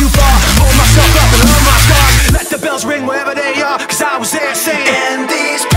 too far. Hold myself up and love my scars Let the bells ring wherever they are Cause I was there saying And these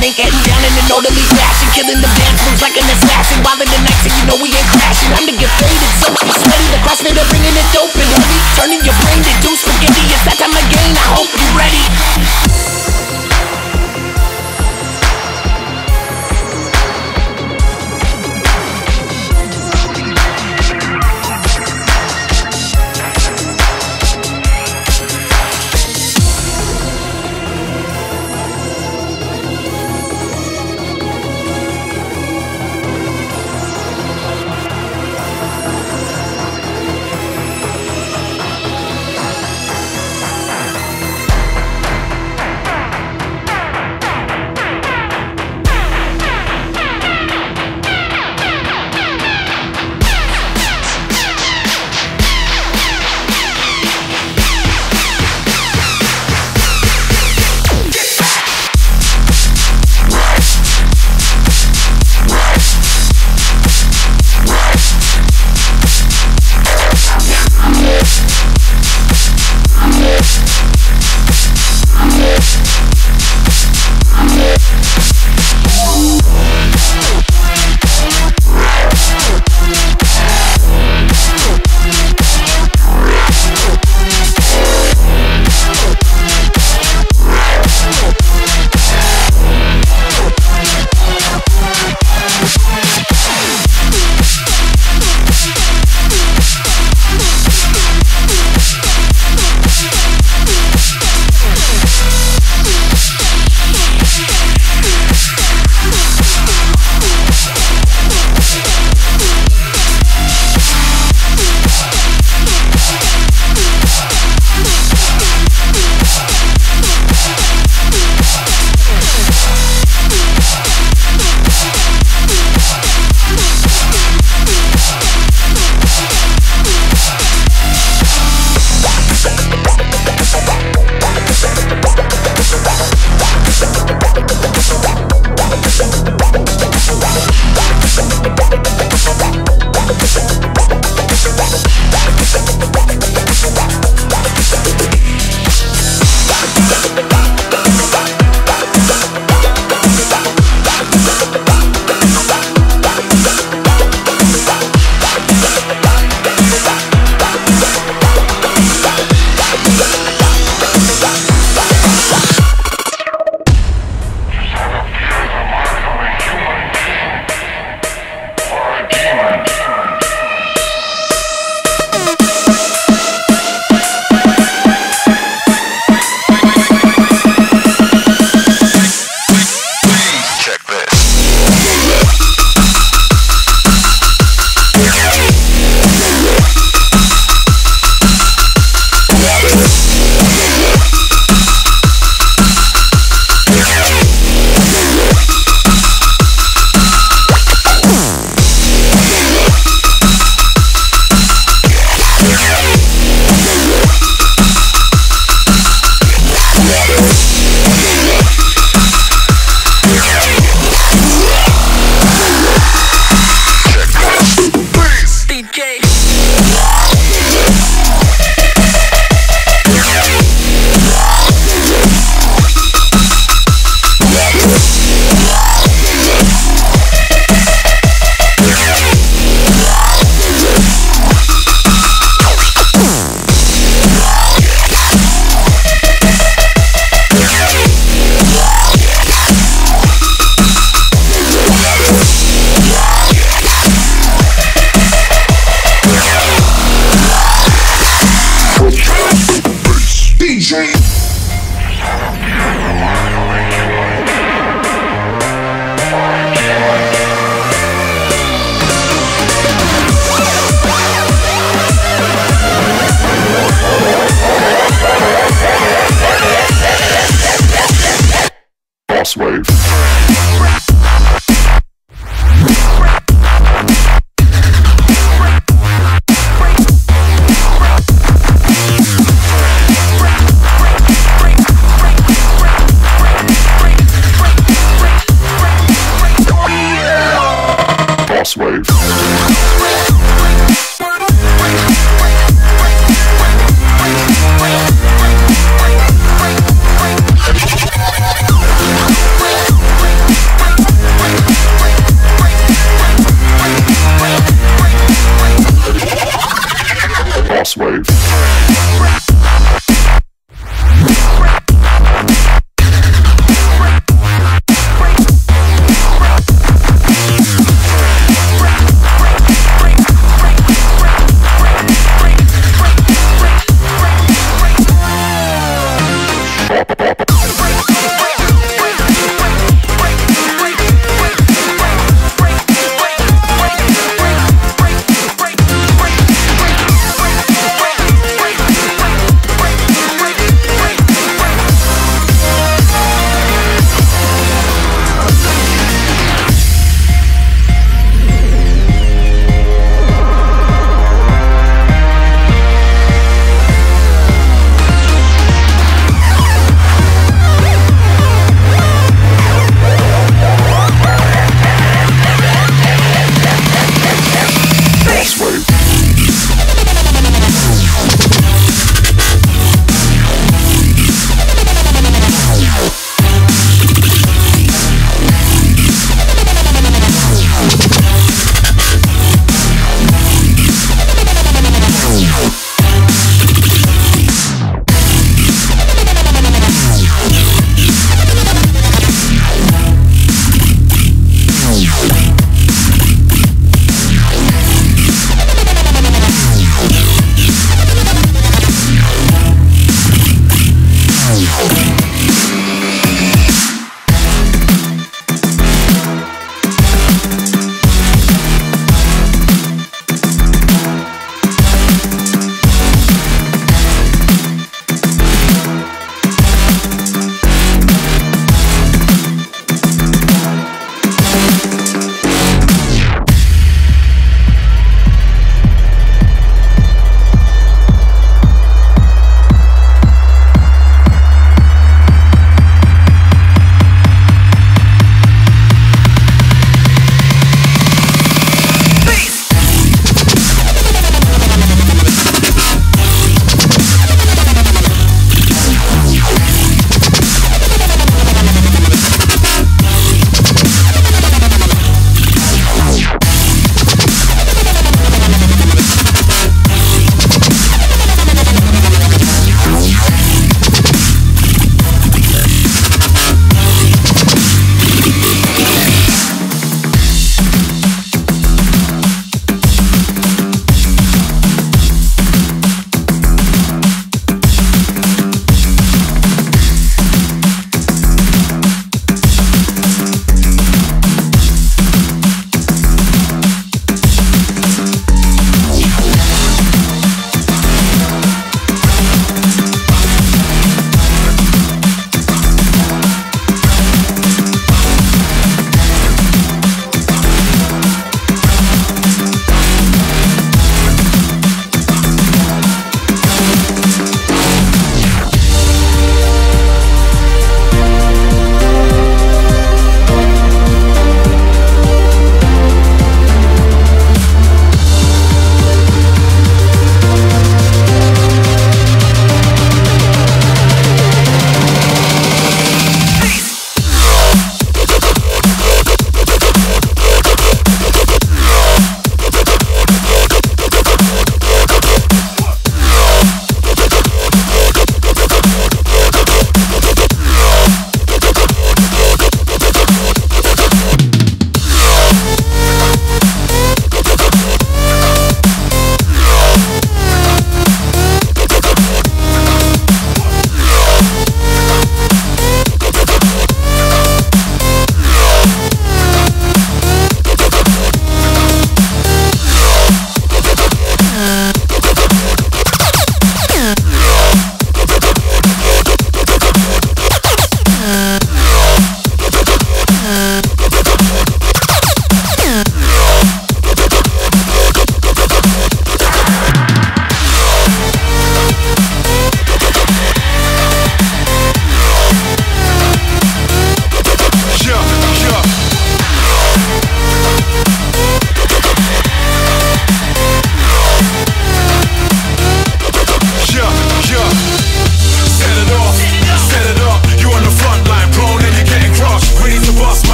Ain't getting down in an orderly fashion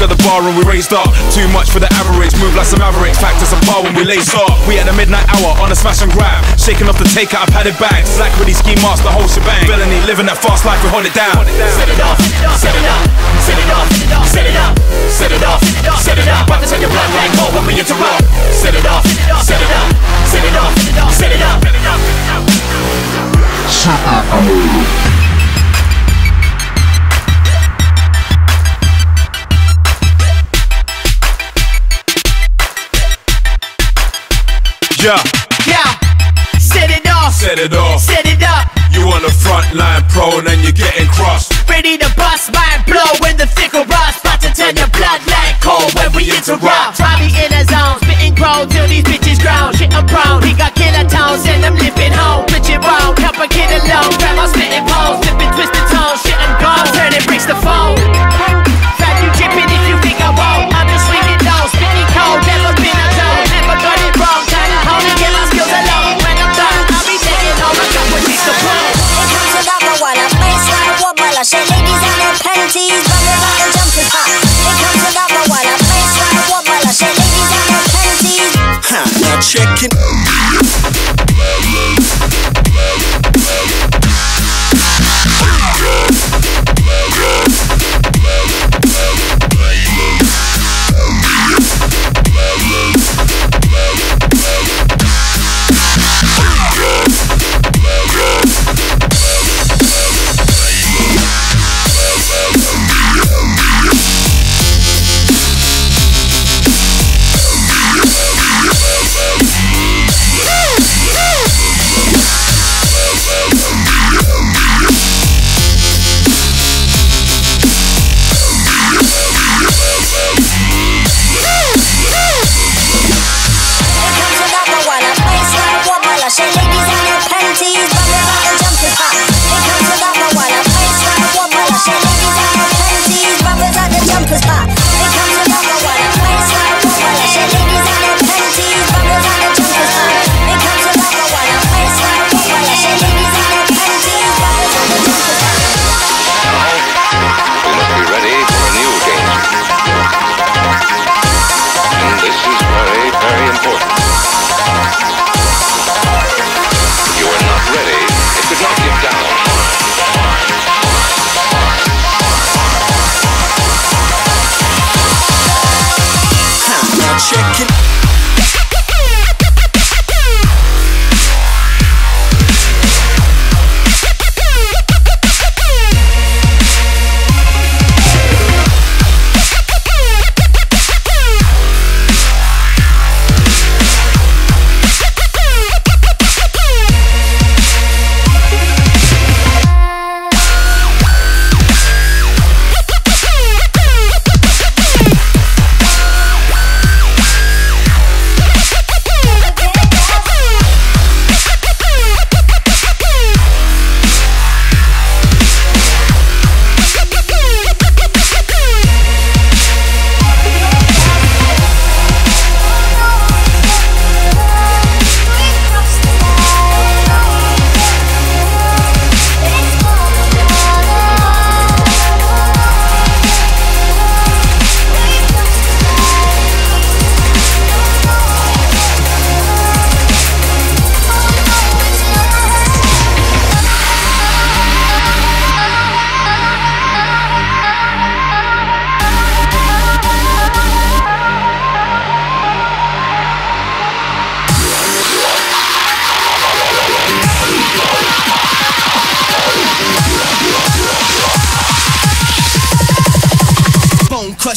Heavyweight Steve's got the bar and we raised up. Too much for the average, move like some mavericks. Back to some bar when we lace up. We had the midnight hour on a smash and grab. Shaking off the takeout, I padded bags. Slack with these ski masks, the whole shebang. Villainy, living that fast life, we hold it down. Set it off, set it up, set it off, set it up, set it off, set it up. About to turn your blood like more when we interrupt. Set it off, set it up, set it off, set it up. Yeah, Yeah, set it off, set it off. set it up. You on the front line, prone, and you're getting crossed. Ready to bust, mind blow when the thicker rust. About to turn your blood like cold when we interrupt. Try me in a zone,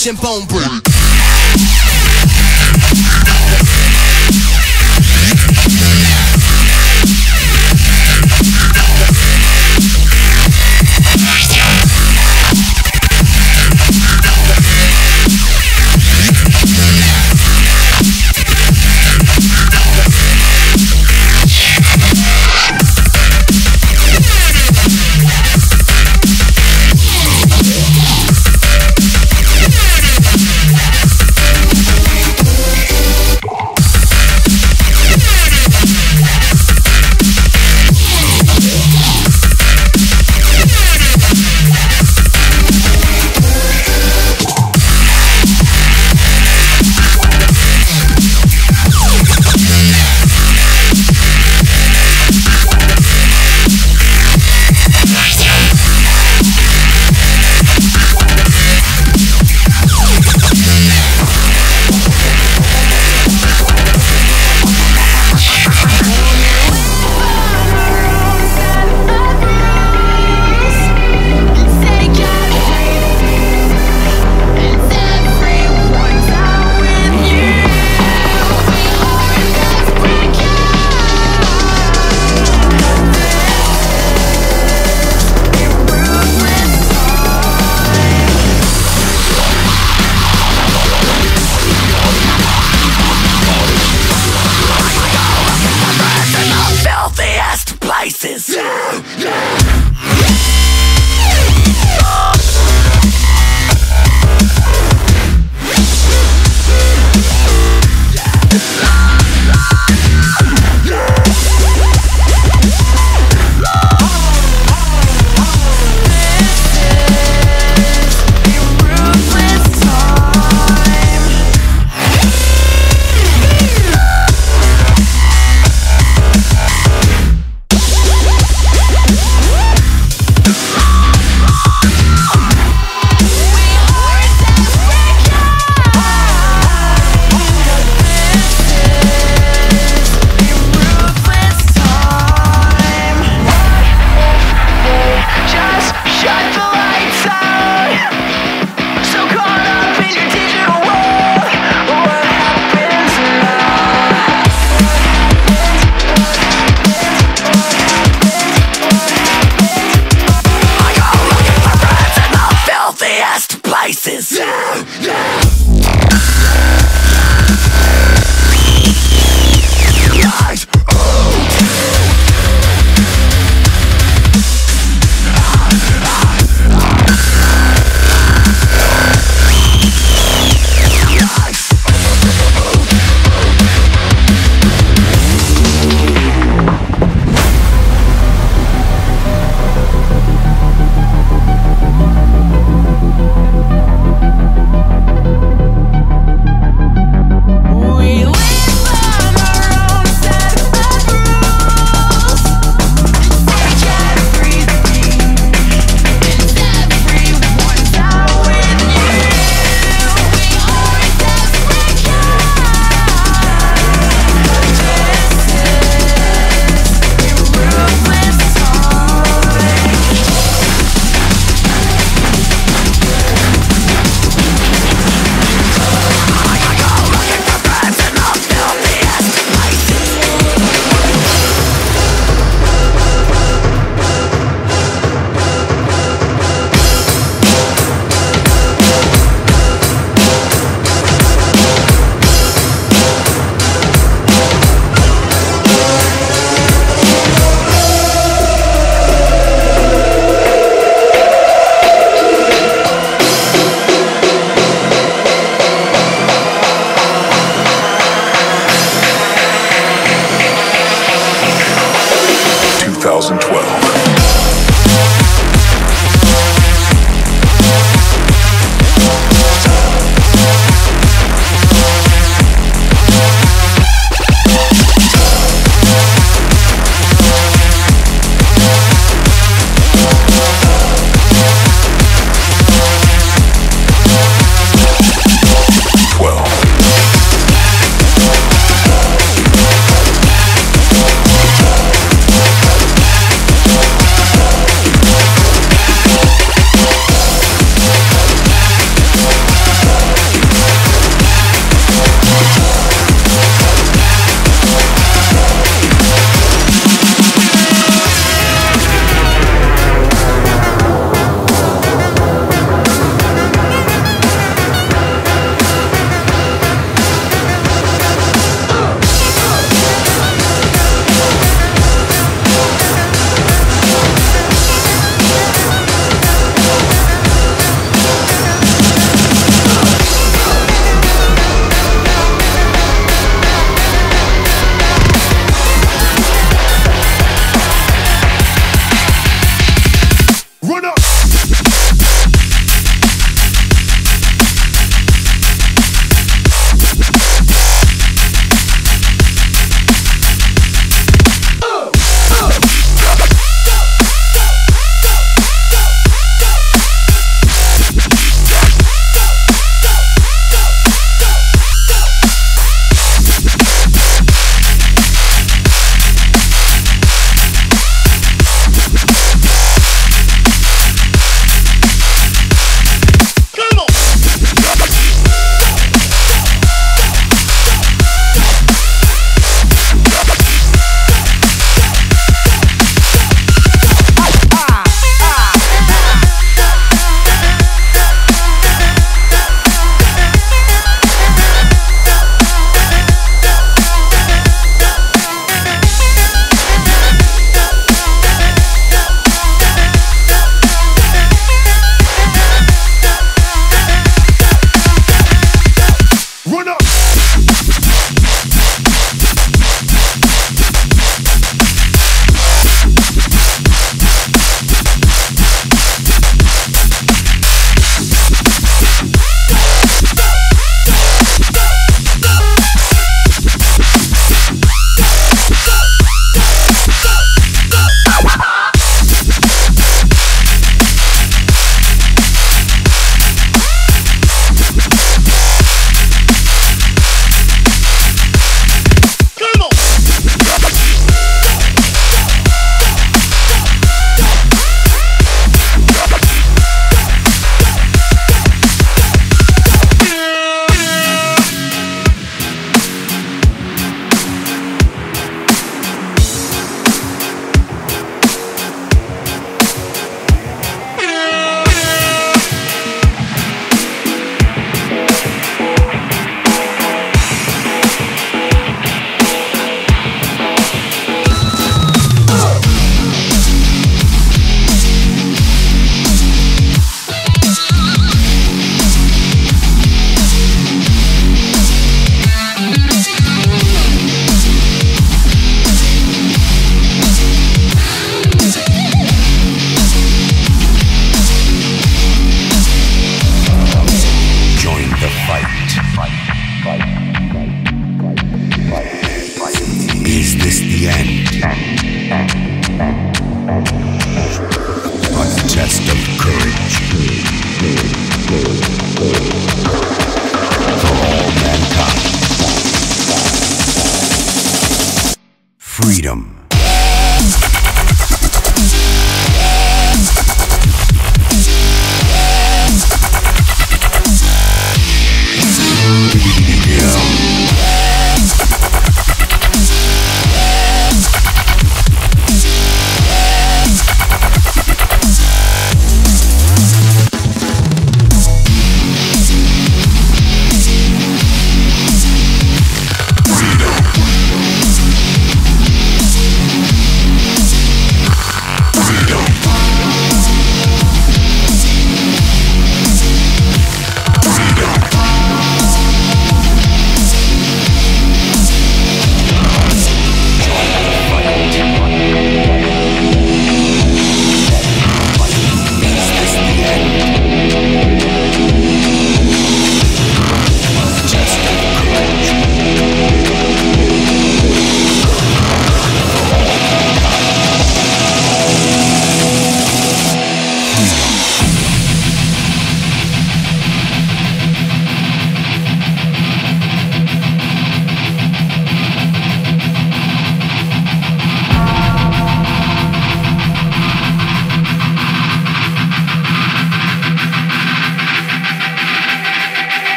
Bone crushing, bone break.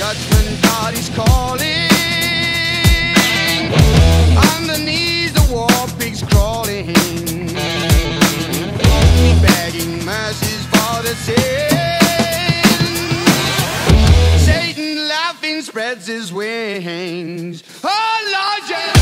judgment God is calling. Underneath the war, pigs crawling, begging mercies for the sin. Satan laughing spreads his wings. Oh Lord, yeah.